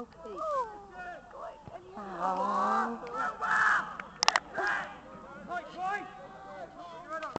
Okay.